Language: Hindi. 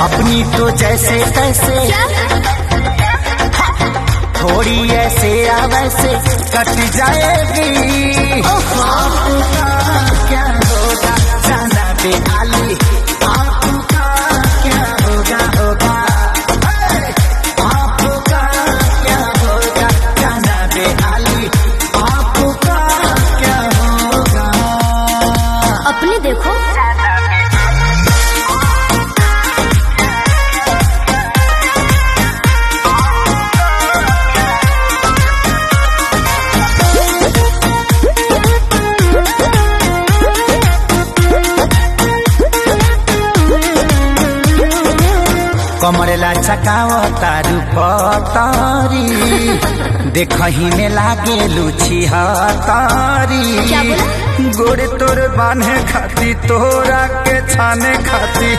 अपनी तो जैसे तैसे। थोड़ी ऐसे या वैसे कट जाएगी। आपका क्या होगा? जाना पे आली। आपका क्या होगा? होगा। आपका क्या होगा? जाना पे आली। आपका क्या होगा? अपनी देखो। कमरेला चकाव तारू पतारी। देखही में लागे लुची हतारी? गोड़े तोर बांधे खाती तोरा के छाने खाती